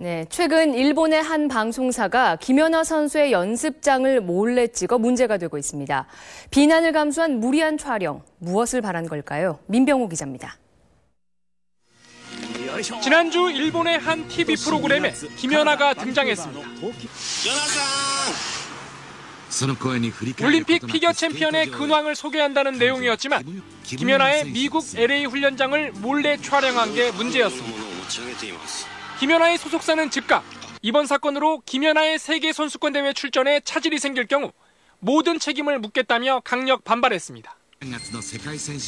네, 최근 일본의 한 방송사가 김연아 선수의 연습장을 몰래 찍어 문제가 되고 있습니다. 비난을 감수한 무리한 촬영, 무엇을 바란 걸까요? 민병호 기자입니다. 지난주 일본의 한 TV 프로그램에 김연아가 등장했습니다. 올림픽 피겨 챔피언의 근황을 소개한다는 내용이었지만 김연아의 미국 LA 훈련장을 몰래 촬영한 게 문제였습니다. 김연아의 소속사는 즉각 이번 사건으로 김연아의 세계 선수권 대회 출전에 차질이 생길 경우 모든 책임을 묻겠다며 강력 반발했습니다.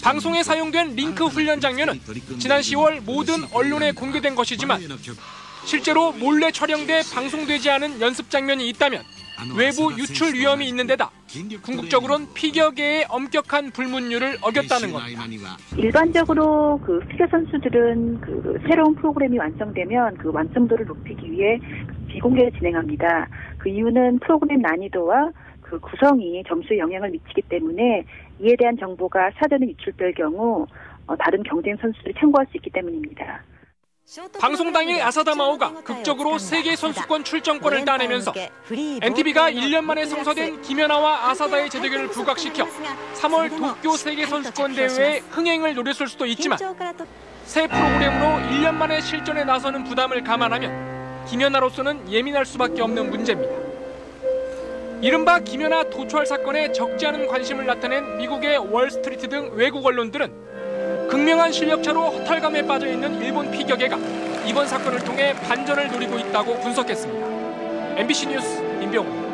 방송에 사용된 링크 훈련 장면은 지난 10월 모든 언론에 공개된 것이지만 실제로 몰래 촬영돼 방송되지 않은 연습 장면이 있다면 외부 유출 위험이 있는 데다 궁극적으로는 피겨계의 엄격한 불문율을 어겼다는 겁니다. 일반적으로 그 피겨 선수들은 그 새로운 프로그램이 완성되면 그 완성도를 높이기 위해 비공개를 진행합니다. 그 이유는 프로그램 난이도와 그 구성이 점수에 영향을 미치기 때문에 이에 대한 정보가 사전에 유출될 경우 어, 다른 경쟁 선수들이 참고할 수 있기 때문입니다. 방송 당일 아사다마오가 극적으로 세계 선수권 출전권을 따내면서 NTV가 1년 만에 성사된 김연아와 아사다의 재대결을 부각시켜 3월 도쿄 세계 선수권 대회에 흥행을 노렸을 수도 있지만 새 프로그램으로 1년 만에 실전에 나서는 부담을 감안하면 김연아로서는 예민할 수밖에 없는 문제입니다. 이른바 김연아 도초할 사건에 적지 않은 관심을 나타낸 미국의 월스트리트 등 외국 언론들은 극명한 실력차로 허탈감에 빠져 있는 일본 피겨계가 이번 사건을 통해 반전을 노리고 있다고 분석했습니다. MBC 뉴스 임병호.